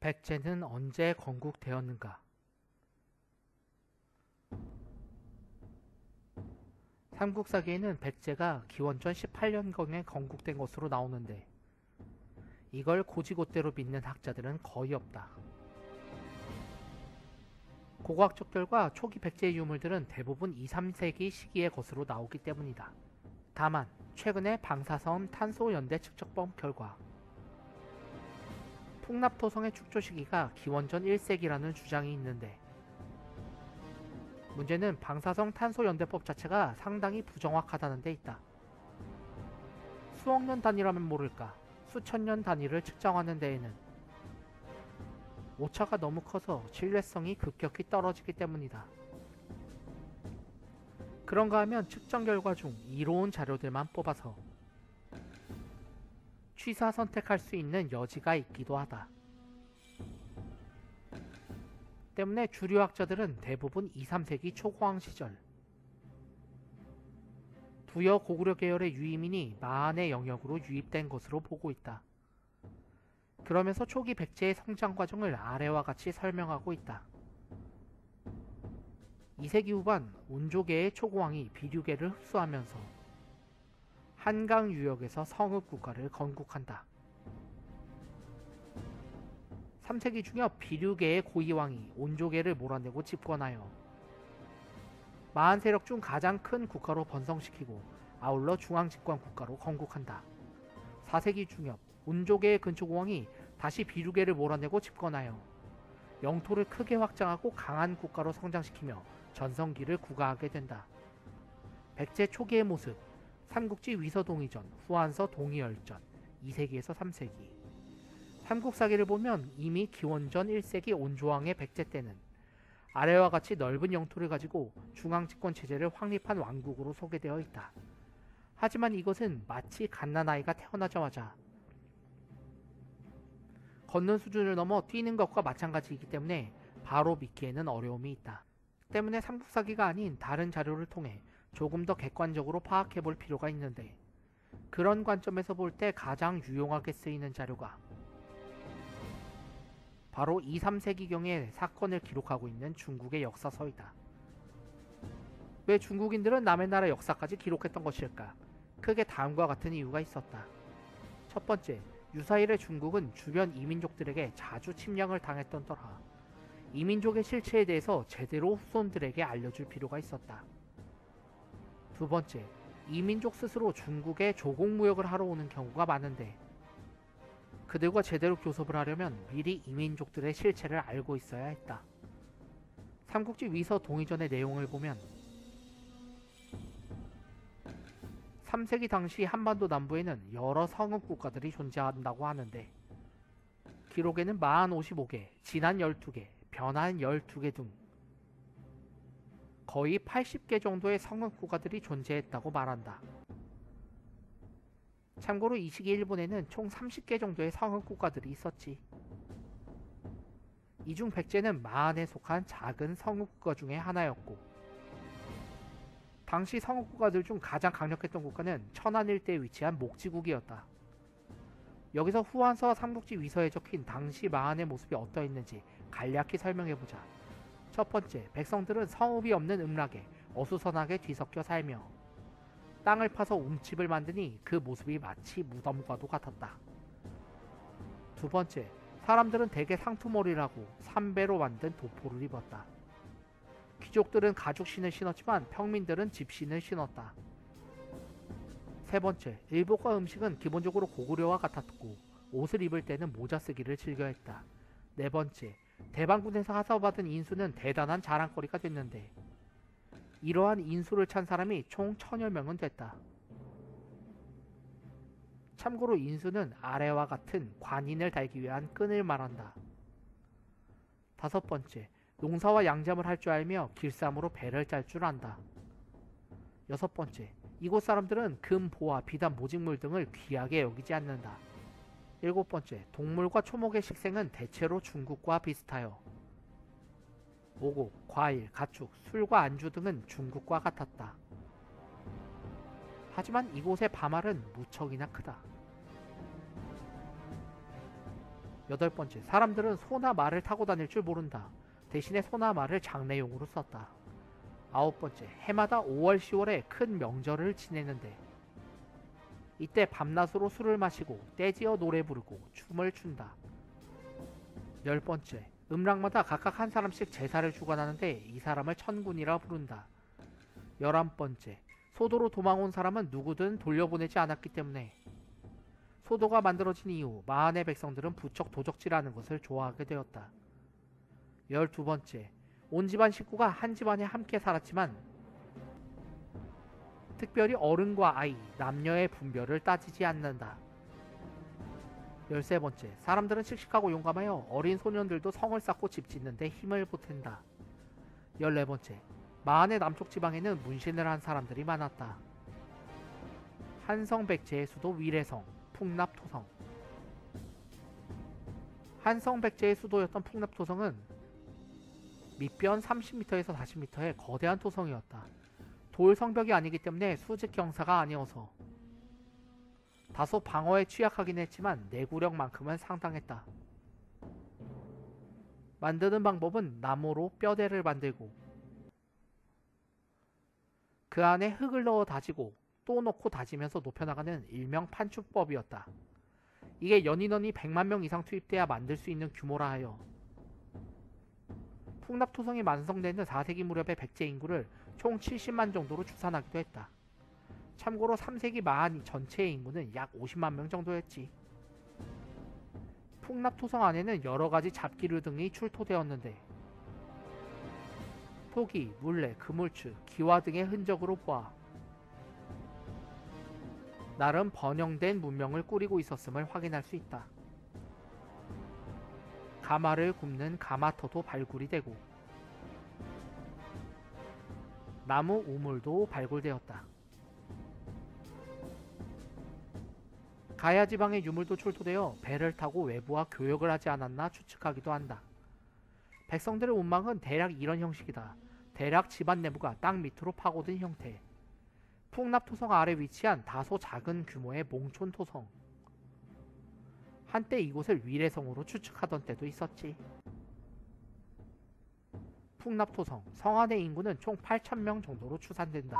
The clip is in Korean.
백제는 언제 건국되었는가? 삼국사기에는 백제가 기원전 18년경에 건국된 것으로 나오는데 이걸 고지고대로 믿는 학자들은 거의 없다. 고고학적 결과 초기 백제의 유물들은 대부분 2, 3세기 시기의 것으로 나오기 때문이다. 다만 최근에 방사선 탄소연대 측정법 결과 풍납토성의 축조 시기가 기원전 1세기라는 주장이 있는데 문제는 방사성 탄소연대법 자체가 상당히 부정확하다는 데 있다. 수억 년 단위라면 모를까 수천 년 단위를 측정하는 데에는 오차가 너무 커서 신뢰성이 급격히 떨어지기 때문이다. 그런가 하면 측정 결과 중 이로운 자료들만 뽑아서 취사 선택할 수 있는 여지가 있기도 하다. 때문에 주류학자들은 대부분 2, 3세기 초고왕 시절 부여 고구려 계열의 유이민이 마한의 영역으로 유입된 것으로 보고 있다. 그러면서 초기 백제의 성장 과정을 아래와 같이 설명하고 있다. 2세기 후반 운조계의 초고왕이 비류계를 흡수하면서 한강 유역에서 성읍 국가를 건국한다. 3세기 중엽 비류계의 고이왕이 온조계를 몰아내고 집권하여 마한 세력 중 가장 큰 국가로 번성시키고 아울러 중앙집권 국가로 건국한다. 4세기 중엽 운조계의 근초공왕이 다시 비류계를 몰아내고 집권하여 영토를 크게 확장하고 강한 국가로 성장시키며 전성기를 구가하게 된다. 백제 초기의 모습 삼국지 위서동의전, 후한서 동의열전 2세기에서 3세기 삼국사기를 보면 이미 기원전 1세기 온조왕의 백제 때는 아래와 같이 넓은 영토를 가지고 중앙 집권 체제를 확립한 왕국으로 소개되어 있다. 하지만 이것은 마치 갓난아이가 태어나자마자 걷는 수준을 넘어 뛰는 것과 마찬가지이기 때문에 바로 믿기에는 어려움이 있다. 때문에 삼국사기가 아닌 다른 자료를 통해 조금 더 객관적으로 파악해 볼 필요가 있는데 그런 관점에서 볼 때 가장 유용하게 쓰이는 자료가 바로 2, 3세기경의 사건을 기록하고 있는 중국의 역사서이다. 왜 중국인들은 남의 나라 역사까지 기록했던 것일까? 크게 다음과 같은 이유가 있었다. 첫 번째, 유사일의 중국은 주변 이민족들에게 자주 침략을 당했던 터라 이민족의 실체에 대해서 제대로 후손들에게 알려줄 필요가 있었다. 두 번째, 이민족 스스로 중국에 조공무역을 하러 오는 경우가 많은데 그들과 제대로 교섭을 하려면 미리 이민족들의 실체를 알고 있어야 했다. 삼국지 위서 동의전의 내용을 보면 3세기 당시 한반도 남부에는 여러 성읍 국가들이 존재한다고 하는데 기록에는 마한 55개, 진한 12개, 변한 12개 등 거의 80개 정도의 성읍 국가들이 존재했다고 말한다. 참고로 이 시기 일본에는 총 30개 정도의 성읍 국가들이 있었지. 이중 백제는 마한에 속한 작은 성읍 국가 중의 하나였고 당시 성읍 국가들 중 가장 강력했던 국가는 천안 일대에 위치한 목지국이었다. 여기서 후한서 삼국지 위서에 적힌 당시 마한의 모습이 어떠했는지 간략히 설명해보자. 첫 번째, 백성들은 성읍이 없는 음락에 어수선하게 뒤섞여 살며 땅을 파서 움집을 만드니 그 모습이 마치 무덤과도 같았다. 두 번째, 사람들은 대개 상투머리라고 삼배로 만든 도포를 입었다. 귀족들은 가죽신을 신었지만 평민들은 집신을 신었다. 세 번째, 일복과 음식은 기본적으로 고구려와 같았고 옷을 입을 때는 모자 쓰기를 즐겨했다. 네 번째, 대방군에서 하사받은 인수는 대단한 자랑거리가 됐는데 이러한 인수를 찬 사람이 총 천여 명은 됐다. 참고로 인수는 아래와 같은 관인을 달기 위한 끈을 말한다. 다섯 번째, 농사와 양잠을 할 줄 알며 길쌈으로 배를 짤 줄 안다. 여섯 번째, 이곳 사람들은 금, 보화, 비단, 모직물 등을 귀하게 여기지 않는다. 일곱 번째, 동물과 초목의 식생은 대체로 중국과 비슷하여 오곡, 과일, 가축, 술과 안주 등은 중국과 같았다. 하지만 이곳의 밤알은 무척이나 크다. 여덟 번째, 사람들은 소나 말을 타고 다닐 줄 모른다. 대신에 소나 말을 장례용으로 썼다. 아홉 번째, 해마다 5월, 10월에 큰 명절을 지내는데 이때 밤낮으로 술을 마시고 떼지어 노래 부르고 춤을 춘다. 열 번째, 음락마다 각각 한 사람씩 제사를 주관하는데 이 사람을 천군이라 부른다. 열한 번째, 소도로 도망온 사람은 누구든 돌려보내지 않았기 때문에 소도가 만들어진 이후 마한의 백성들은 부쩍 도적질하는 것을 좋아하게 되었다. 열두 번째, 온 집안 식구가 한 집안에 함께 살았지만 특별히 어른과 아이, 남녀의 분별을 따지지 않는다. 열세 번째, 사람들은 씩씩하고 용감하여 어린 소년들도 성을 쌓고 집 짓는데 힘을 보탠다. 열네 번째, 마한의 남쪽 지방에는 문신을 한 사람들이 많았다. 한성백제의 수도 위례성, 풍납토성. 한성백제의 수도였던 풍납토성은 밑변 30m에서 40m의 거대한 토성이었다. 돌 성벽이 아니기 때문에 수직 경사가 아니어서 다소 방어에 취약하긴 했지만 내구력만큼은 상당했다. 만드는 방법은 나무로 뼈대를 만들고 그 안에 흙을 넣어 다지고 또 넣고 다지면서 높여나가는 일명 판축법이었다. 이게 연인원이 100만 명 이상 투입돼야 만들 수 있는 규모라 하여 풍납토성이 완성되는 4세기 무렵의 백제 인구를 총 70만 정도로 추산하기도 했다. 참고로 3세기 마한 전체의 인구는 약 50만 명 정도였지. 풍납토성 안에는 여러 가지 잡기류 등이 출토되었는데 토기, 물레, 그물추, 기와 등의 흔적으로 보아 나름 번영된 문명을 꾸리고 있었음을 확인할 수 있다. 가마를 굽는 가마터도 발굴이 되고 나무 우물도 발굴되었다. 가야 지방의 유물도 출토되어 배를 타고 외부와 교역을 하지 않았나 추측하기도 한다. 백성들의 운망은 대략 이런 형식이다. 대략 집안 내부가 땅 밑으로 파고든 형태. 풍납 토성 아래 위치한 다소 작은 규모의 몽촌 토성. 한때 이곳을 위례성으로 추측하던 때도 있었지. 풍납토성, 성 안의 인구는 총 8,000명 정도로 추산된다.